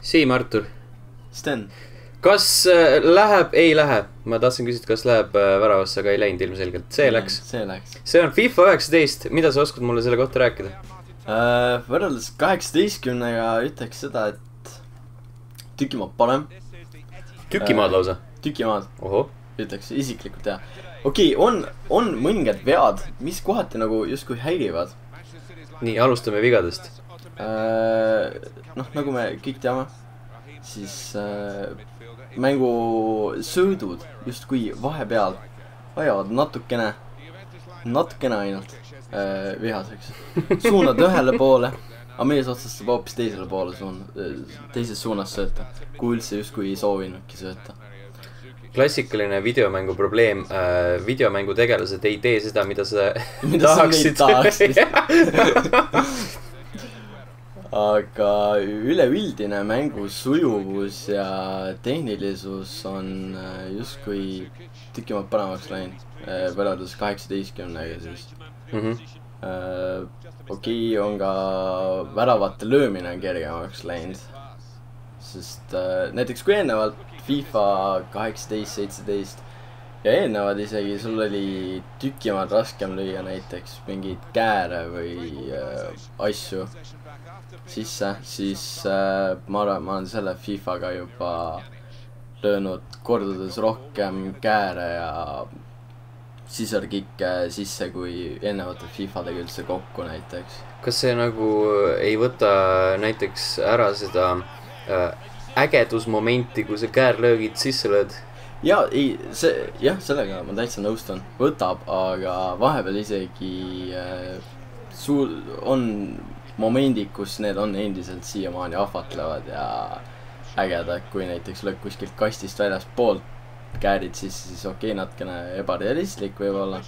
Siim Artur, Sten, kas äh, läheb, ei lähe, ma tahtsin küsida, kas läheb äh, väravasse, aga ei läinud ilmselgelt, see läks. see läks see on FIFA üheksateist, mida sa oskad mulle selle kohta rääkida? uh,. võrreldes kaheksateistkümnega ütleks seda, et tükimaad parem, tükimaad lausa, tükimaad ohoh, ütleks isiklikult jah. okei okay,, on, on mõningad vead, mis kohati nagu justkui häirivad nii, alustame vigadest. uh,. noh, nagu me kõik teame, siis uh, mängu söödud justkui vahepeal ajavad natukene, natukene ainult uh, vihaseks. suunad ühele poole, aga mees otsustab hoopis teisele poole suun-, teises suunas sööta, kui üldse justkui ei soovinudki sööta. klassikaline videomängu probleem äh,, videomängu tegelased ei tee seda, mida sa Mida tahaksid. aga üleüldine mängu sujuvus ja tehnilisus on äh, justkui tüki maad paremaks läinud äh, võrreldes kaheksateistkümnega siis. Mhm. okei, on ka väravate löömine kergemaks läinud. sest näiteks kui eelnevalt FIFA kaheksateist, seitseteist ja eelnevad isegi, sul oli tüki maad raskem lüüa näiteks mingeid kääre või äh, asju sisse, siis äh, ma arvan, ma olen selle FIFA-ga juba löönud kordades rohkem kääre ja sisarkikke sisse kui eelnevate FIFA-dega üldse kokku näiteks. kas see nagu ei võta näiteks ära seda äh, ägedusmomenti, kui sa käärlöögid sisse lööd? ja ei, see jah, sellega ma täitsa nõustun, võtab, aga vahepeal isegi äh, sul on momendid, kus need on endiselt siiamaani ahvatlevad ja ägedad, kui näiteks lööd kuskilt kastist väljaspoolt käärid sisse, siis okei okay,, natukene ebarealistlik võib-olla,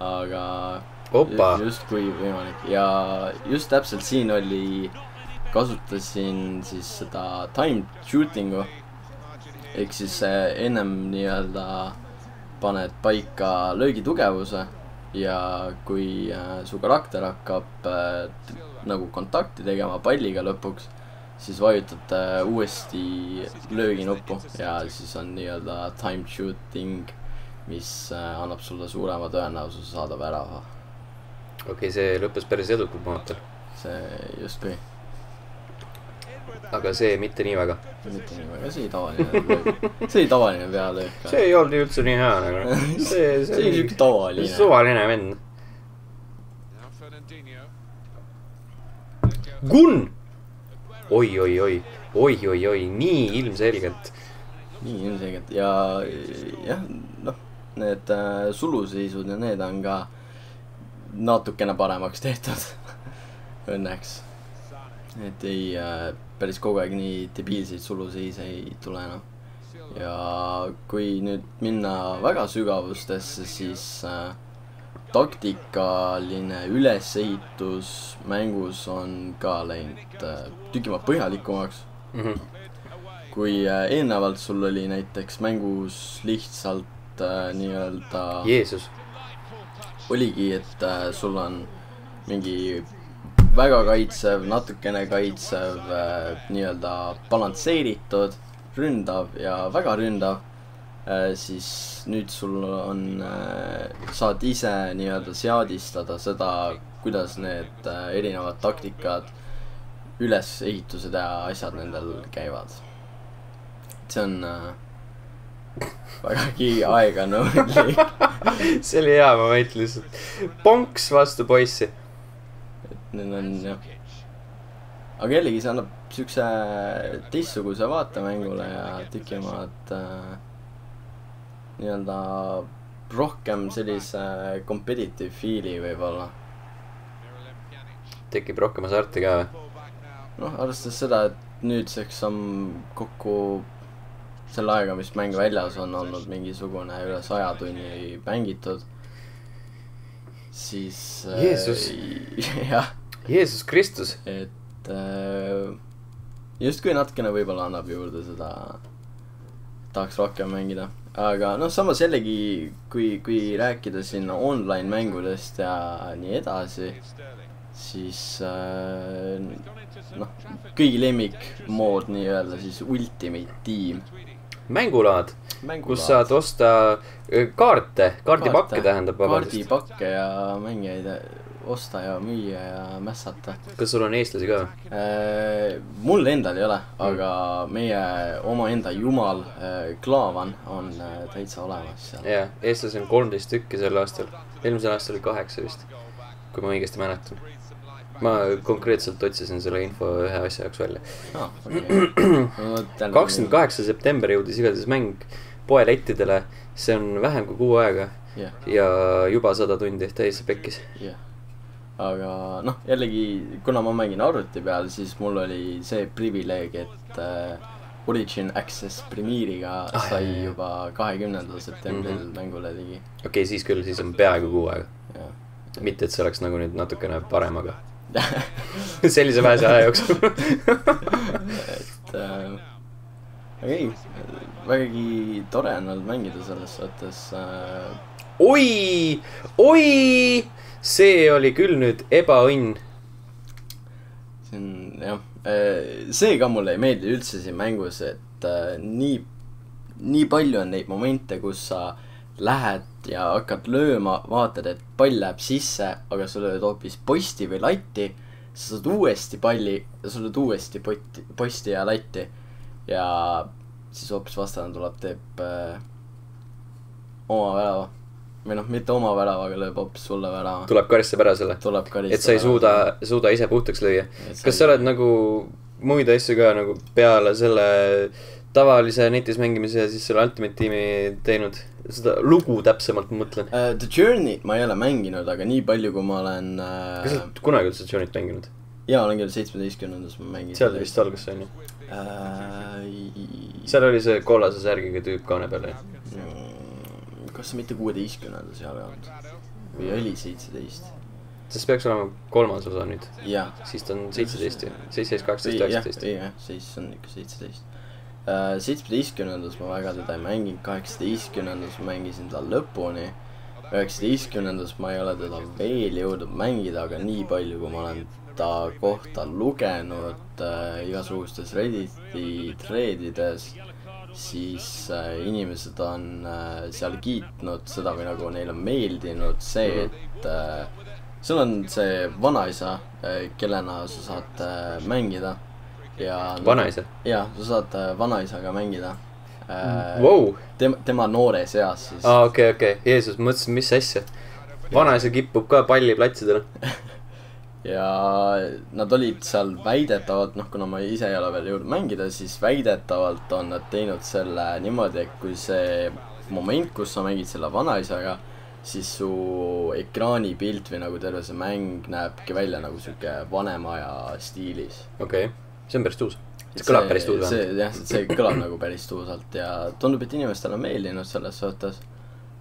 aga justkui võimalik. Ja just täpselt siin oli, kasutasin siis seda time shooting'u. Ehk siis äh, ennem nii-öelda paned paika löögi tugevuse ja kui äh, su karakter hakkab t- nagu kontakti tegema palliga lõpuks, siis vajutad äh, uuesti lööginuppu ja siis on nii-öelda time shooting, mis äh, annab sulle suurema tõenäosuse saada värava. okei okay,, see lõppes päris edukalt, ma vaatan. see justkui, aga see mitte nii väga. mitte nii väga, see oli tavaline löök, see oli tavaline pealöök. see ei olnud üldse nii hea nagu. see, see oli siuke tavaline. suvaline vend. Gun oi,. oi-oi-oi, oi-oi-oi, nii ilmselgelt. nii ilmselgelt ja jah, noh, need äh, suluseisud ja need on ka natukene paremaks tehtud õnneks. et ei äh,, päris kogu aeg nii debiilseid suluseise ei tule enam. ja kui nüüd minna väga sügavustesse, siis äh, taktikaline ülesehitus mängus on ka läinud äh, tüki maad põhjalikumaks. Mhm. kui äh, eelnevalt sul oli näiteks mängus lihtsalt äh, nii-öelda Jeesus, oligi, et äh, sul on mingi väga kaitsev, natukene kaitsev äh,, nii-öelda balansseeritud, ründav ja väga ründav siis nüüd sul on äh,, saad ise nii-öelda seadistada seda, kuidas need äh, erinevad taktikad, ülesehitused ja asjad nendel käivad. see on äh, vägagi aeganõudlik see oli hea moment lihtsalt. ponks vastu poissi. Need on jah. aga jällegi see annab siukse teistsuguse vaate mängule ja tükimaad äh, nii-öelda rohkem sellise competitive feel'i võib-olla. tekib rohkem hasarti ka või? noh, arvestades seda, et nüüdseks on kokku selle ajaga, mis mäng väljas on olnud mingisugune üle saja tunni mängitud, siis äh, Jeesus. jah Jeesus Kristus. et äh, justkui natukene võib-olla annab juurde seda, tahaks rohkem mängida. Aga noh, samas jällegi, kui, kui rääkida siin online mängudest ja nii edasi, siis äh, noh, kõigi lemmikmood nii-öelda siis Ultimate Team. mängulaad, kus saad osta öö, kaarte, kaardipakke tähendab, vabandust. kaardipakke ja mängijaid osta ja müüa ja mässata. kas sul on eestlasi ka? Äh, mul endal ei ole, aga meie omaenda jumal äh, Klaavan on äh, täitsa olemas seal. jaa, eestlasi on kolmteist tükki sel aastal. eelmisel aastal oli kaheksa vist, kui ma õigesti mäletan. ma konkreetselt otsisin selle info ühe asja jaoks välja. kakskümmend kaheksa september jõudis igatahes mäng poelettidele. see on vähem kui kuu aega jah, ja juba sada tundi täis pekkis. jah. Aga noh, jällegi, kuna ma mängin arvuti peal, siis mul oli see privileeg, et äh, Origin Access Premiere'iga Ah, sai jah, jah. juba kahekümnendal septembril Mhm. mängule ligi. okei okay,, siis küll, siis on peaaegu kuu aega. mitte, et see oleks nagu nüüd natukene parem, aga sellise vähese aja jooksul. et äh, aga ei, vägagi tore on olnud mängida selles suhtes äh,. oi, oi, see oli küll nüüd ebaõnn. see on jah, see ka mulle ei meeldi üldse siin mängus, et äh, nii, nii palju on neid momente, kus sa lähed ja hakkad lööma, vaatad, et pall läheb sisse, aga sa lööd hoopis posti või latti. sa saad uuesti palli ja sa lööd uuesti potti, posti ja latti. ja siis hoopis vastane tuleb, teeb äh, oma värava. Või noh, mitte oma värava, aga lööb hoopis sulle värava. tuleb karistab ära selle, et sa ei suuda, suuda ise puhtaks lüüa. Kas sa oled nagu muid asju ka nagu peale selle tavalise netis mängimise ja siis selle Ultimate tiimi teinud? seda lugu täpsemalt ma mõtlen. Uh, The Journey't ma ei ole mänginud, aga nii palju, kui ma olen kas sa uh, oled kunagi üldse Journey't mänginud? jaa, olen küll seitsmeteistkümnendas ma mänginud. seal vist algas see on ju. uh,. seal oli see kollase särgiga tüüp kaane peal ju. Kas mitte kuueteistkümnendas ei ole olnud? või oli seitseteist? sest peaks olema kolmas osa nüüd, siis ta on seitseteist ju, seitseteist, kaheksateist, üheksateist. jah, siis on ikka seitseteist. seitsmeteistkümnendas ma väga teda ei mänginud, kaheksateistkümnendas ma mängisin ta lõpuni. üheksateistkümnendas ma ei ole teda veel jõudnud mängida, aga nii palju, kui ma olen ta kohta lugenud äh, igasugustes Redditi threadides, siis äh, inimesed on äh, seal kiitnud seda või nagu neile on meeldinud see, et äh, sul on see vanaisa kellena sa saad mängida ja. vanaisa. jaa, sa saad vanaisaga mängida. Vau, tema, tema noores eas siis aa okei, okei, Jeesus, mõtlesin, mis asja. vanaisa kipub ka palli platsidele. ja nad olid seal väidetavalt, noh, kuna ma ise ei ole veel jõudnud mängida, siis väidetavalt on nad teinud selle niimoodi, et kui see moment, kus sa mängid selle vanaisaga, siis su ekraanipilt või nagu terve see mäng näebki välja nagu sihuke vanema aja stiilis. okei okay., see on päris tuus. see kõlab päris tuus see vähemalt. jah, see kõlab nagu päris tuusalt ja tundub, et inimestele on meeldinud selles suhtes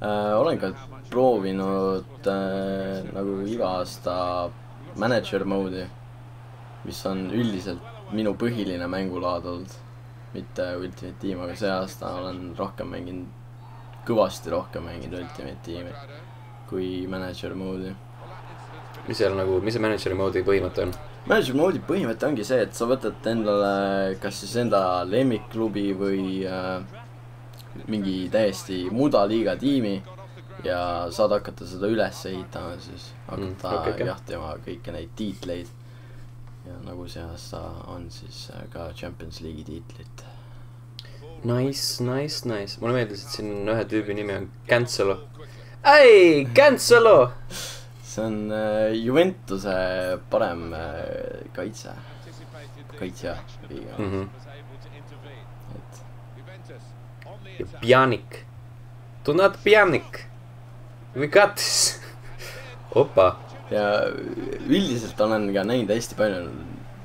äh,. olen ka proovinud äh, nagu iga aasta manager mode'i, mis on üldiselt minu põhiline mängulaad olnud. mitte Ultimate Team, aga see aasta olen rohkem mänginud, kõvasti rohkem mänginud Ultimate Team'i kui manager mode'i mis seal nagu, mis see manager'i mode'i põhimõte on? Manager mode'i põhimõte ongi see, et sa võtad endale kas siis enda lemmikklubi või äh, mingi täiesti mudaliiga tiimi ja saad hakata seda üles ehitama siis, hakata Mm, okay, jahtima kõiki neid tiitleid. ja nagu see aasta on siis äh, ka Champions League'i tiitlit. Nice, nice, nice. mulle meeldis, et siin ühe tüübi nimi on Cancelo. ei, Cancelo. see on äh, Juventuse parem äh, kaitse, kaitsja liiga mm. -hmm. et ja Pjanik. Not Pjanik. We got this. opa. ja üldiselt olen ka näinud hästi palju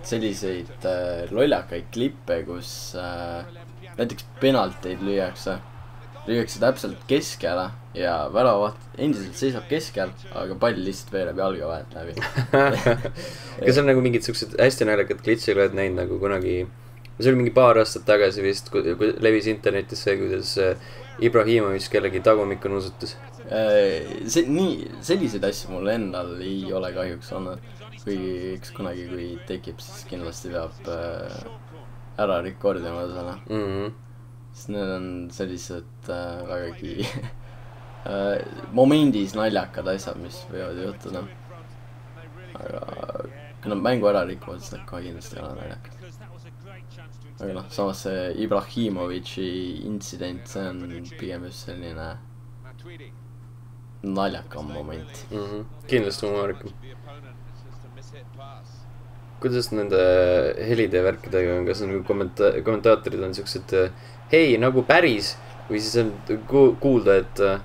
selliseid äh, lollakaid klippe, kus äh, näiteks penalteid lüüakse, lüüakse täpselt keskele ja väravaht endiselt seisab keskel, aga pall lihtsalt veereb jalga vahelt läbi. kas on nagu mingid siuksed hästi naljakad klitšid oled näinud nagu kunagi see oli mingi paar aastat tagasi vist, kui levis internetis see, kuidas äh, Ibrahimovic kellegi tagumikku nuusutas. Äh, see, nii, selliseid asju mul endal ei ole kahjuks olnud. kuigi eks kunagi, kui tekib, siis kindlasti peab äh, ära rekordima selle. Mm -hmm. sest need on sellised äh, vägagi momendis naljakad asjad, mis võivad juhtuda. aga kui nad mängu ära rikuvad, siis nad kohe kindlasti ei ole naljakad. Aga noh, samas see Ibrahimovitši intsident, see on pigem just selline naljakam moment. Mm -hmm. kindlasti humoorikam. kuidas nende helide ja värkidega on, kas nagu kommenta-, kommentaatorid on siuksed hei nagu päris või siis on ku- kuulda, et äh,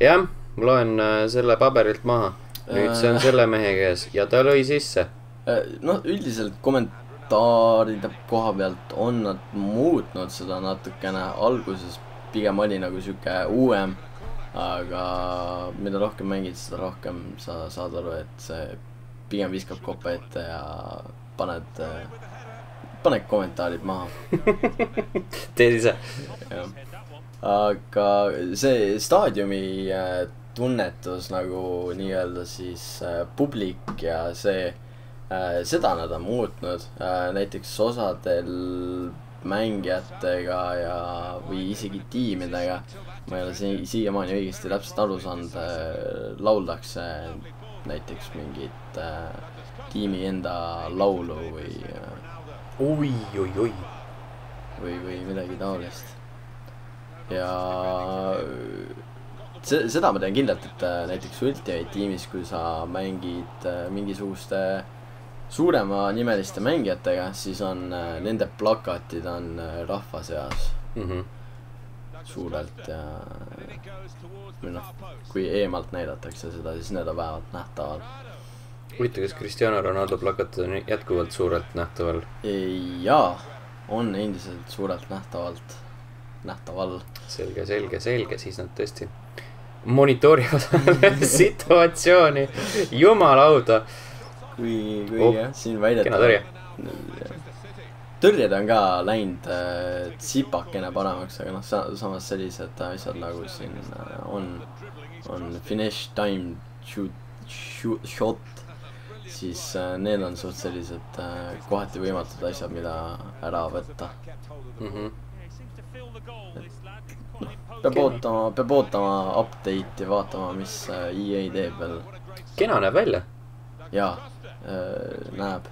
jah, ma loen äh, selle paberilt maha. nüüd see on selle mehe käes ja ta lõi sisse. noh, üldiselt kommentaaride koha pealt on nad muutnud seda natukene, alguses pigem oli nagu sihuke uuem. aga mida rohkem mängid, seda rohkem sa saad aru, et see pigem viskab kopa ette ja paned, paned kommentaarid maha teed ise. jah. aga see staadiumi äh, tunnetus nagu nii-öelda siis äh, publik ja see seda nad on muutnud äh,, näiteks osadel mängijatega ja, või isegi tiimidega. ma ei ole sii-, siiamaani õigesti täpselt aru saanud äh,, lauldakse näiteks mingit äh, tiimi enda laulu või äh, oi, oi, oi. või, või midagi taolist. ja seda ma tean kindlalt, et äh, näiteks Ultimate tiimis, kui sa mängid äh, mingisuguste suurema nimeliste mängijatega, siis on äh, nende plakatid on äh, rahva seas Mhm. suurelt ja või noh, kui eemalt näidatakse seda, siis need on vähemalt nähtaval. huvitav, kas Cristiano Ronaldo plakatid on jätkuvalt suurelt nähtaval? jaa, on endiselt suurelt nähtavalt, nähtaval selge, selge, selge, siis nad tõesti monitoorivad situatsiooni, jumalauda. kui, kui Oh, jah, siin kena tõrje. väidetavalt. tõrjed on ka läinud äh, tsipakene paremaks, aga noh, sa-, samas sellised asjad nagu siin äh, on, on finish time shoot, shoot, shot, siis äh, need on suht sellised äh, kohati võimatud asjad, mida ära võtta. Mhm. peab ootama, peab ootama update'i, vaatama, mis äh, EA teeb veel kena näeb välja. jaa äh,, näeb,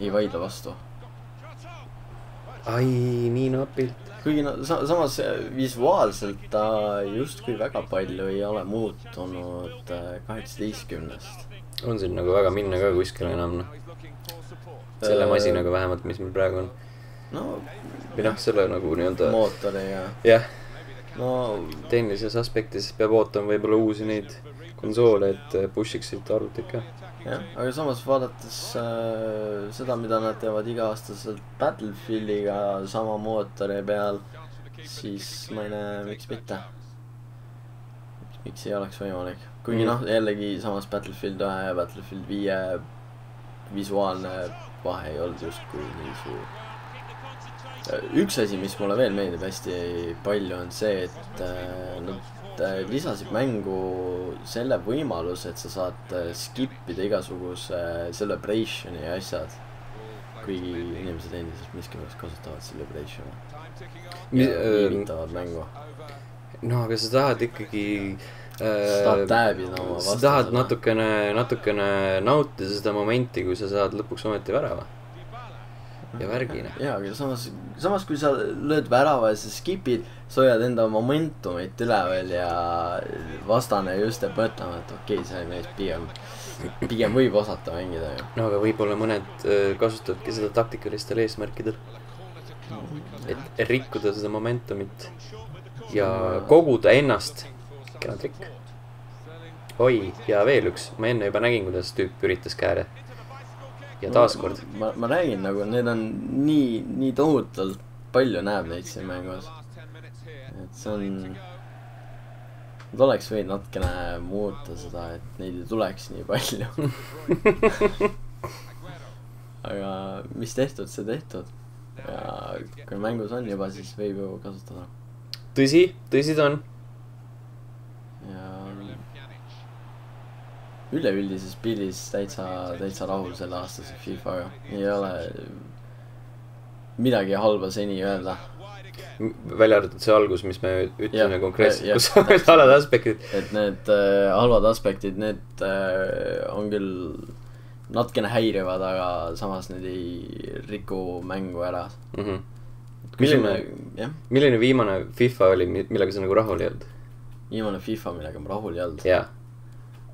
ei vaidle vastu. ai, nii napilt. kuigi no sa-, samas äh, visuaalselt ta justkui väga palju ei ole muutunud äh, kaheksateistkümnest. on siin nagu väga minna ka kuskile enam noh. selle masinaga vähemalt, mis meil praegu on. no või noh, selle nagu nii-öelda, mootoriga, jah, no tehnilises aspektis peab ootama võib-olla uusi neid konsoole, et push iksid arvutit ka. jah, aga samas vaadates äh, seda, mida nad teevad iga-aastaselt Battlefieldiga sama mootori peal, siis ma ei näe, miks mitte. miks ei oleks võimalik, kuigi Mm. noh, jällegi samas Battlefield ühe ja Battlefield viie visuaalne vahe ei olnud justkui nii suur. üks asi, mis mulle veel meeldib hästi palju, on see, et äh, nad äh, lisasid mängu selle võimaluse, et sa saad äh, skip ida igasuguse celebration'i ja asjad. kuigi inimesed endiselt miskipärast kasutavad celebration'e. viivitavad mängu. no aga sa tahad ikkagi sa äh, tahad tääbida oma sa tahad. natukene, natukene nautida seda momenti, kui sa saad lõpuks ometi värava. Ja värgi noh. jaa, aga samas, samas kui sa lööd värava ja sa skip'id, sa hoiad enda momentumit üleval ja vastane just jääb mõtlema, et okei okay,, see mees pigem, pigem võib osata mängida ju. no aga võib-olla mõned äh, kasutavadki seda taktikalistel eesmärkidel. et rikkuda seda momentumit ja koguda ennast. kena trikk. oi, ja veel üks, ma enne juba nägin, kuidas tüüp üritas kääre. Ja taaskord, ma, ma räägin nagu need on nii, nii tohutult palju näeb neid siin mängus. et see on, nad oleks võinud natukene muuta seda, et neid ei tuleks nii palju. aga mis tehtud, see tehtud. ja kui mängus on juba, siis võib ju kasutada. tõsi, tõsi ta on. ja üleüldises pildis täitsa, täitsa rahul selle aastase Fifaga. ei ole midagi halba seni öelda. välja arvatud see algus, mis me ütlesime konkreetselt, kus on need halvad aspektid. et need äh, halvad aspektid, need äh, on küll natukene häirivad, aga samas need ei riku mängu ära. milline, jah, milline viimane FIFA oli, millega sa nagu rahul ei olnud? viimane FIFA, millega ma rahul ei olnud. jaa,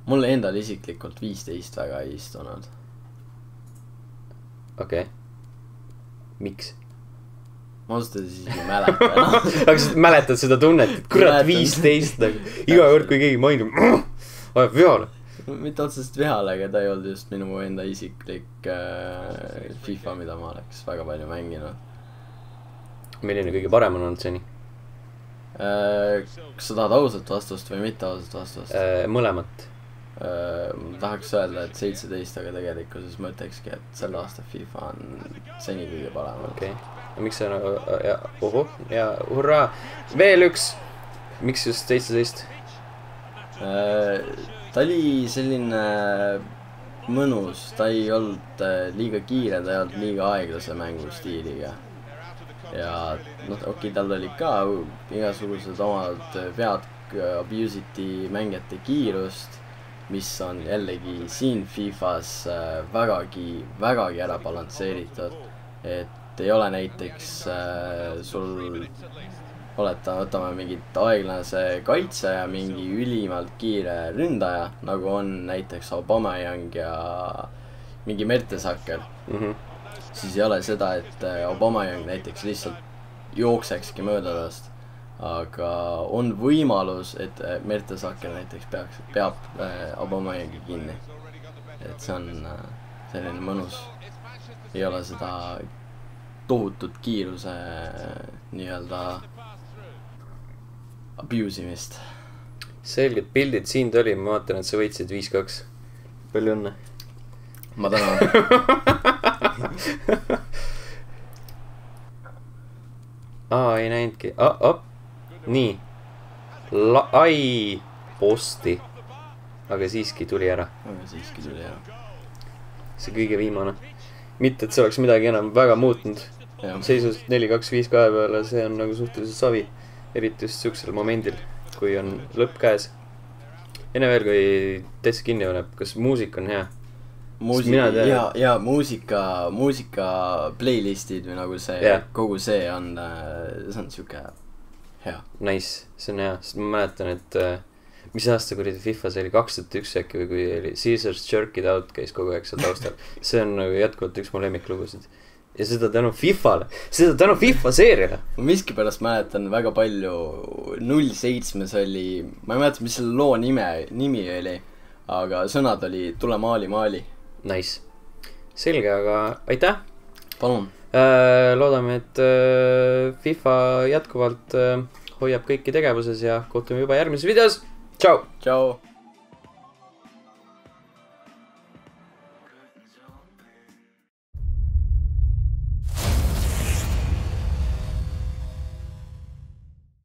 mulle endal isiklikult viisteist väga ei istunud. okei okay.. miks? ma ausalt öeldes isegi ei mäleta enam. aga sa mäletad seda tunnet, et kurat, viisteist nagu, iga kord, kui keegi mainib, ajab veale. mitte otseselt vihale, aga ta ei olnud just minu enda isiklik äh, FIFA, mida ma oleks väga palju mänginud milline kõige parem on olnud seni? äh,. kas sa tahad ausat vastust või mitte ausat vastust äh.? mõlemat. Ma tahaks öelda, et seitseteist, aga tegelikkuses ma ütlekski, et selle aasta FIFA on seni kõige parem okei okay., miks sa nagu, ja ohoh, ja hurraa, veel üks. miks just seitseteist? Äh, ta oli selline mõnus, ta ei olnud äh, liiga kiire, ta ei olnud liiga aeglase mängustiiliga. ja noh, okei okay,, tal olid ka igasugused omad vead, abuse iti mängijate kiirust, mis on jällegi siin Fifas äh, vägagi, vägagi ära balansseeritud. et ei ole näiteks äh, sul oleta, võtame mingit aeglase kaitse ja mingi ülimalt kiire ründaja, nagu on näiteks Aubameyang ja mingi Mertesacker, Mhm. siis ei ole seda, et äh, Aubameyang näiteks lihtsalt jooksekski mööda tast. Aga on võimalus, et äh, Mertesacker näiteks peaks, peab äh, Aubameyangi kinni. et see on äh, selline mõnus, ei ole seda tohutut kiiruse äh, nii-öelda abuse imist. selged pildid siin tuli, ma vaatan, et sa võitsid viis-kaks. palju õnne. ma tänan. aa, ei näinudki, op, nii. Ai, posti. aga siiski tuli ära, aga siiski tuli jah. see kõige viimane. mitte, et see oleks midagi enam väga muutnud. seisus neli-kaks viis kahe peale, see on nagu suhteliselt savi. eriti just siuksel momendil, kui on lõpp käes. enne veel, kui täitsa kinni paneb, kas muusika on hea? muusika ja, ja muusika, muusika playlist'id või nagu see Jah. kogu see on, see on sihuke hea. Nice, see on hea, sest ma mäletan, et äh, mis aasta kuradi FIFA see oli, kaks tuhat üks äkki või kui oli Caesar's Jerk It Out käis kogu aeg seal taustal. see on nagu jätkuvalt üks mu lemmiklugusid. ja seda tänu Fifale, seda tänu FIFA seeriale. ma miskipärast mäletan väga palju, null seitsmes oli, ma ei mäleta, mis selle loo nime, nimi oli, aga sõnad oli Tule maali, maali. Nice, selge, aga aitäh. palun, loodame, et äh, FIFA jätkuvalt äh, hoiab kõiki tegevuses ja kohtume juba järgmises videos. tšau. tšau.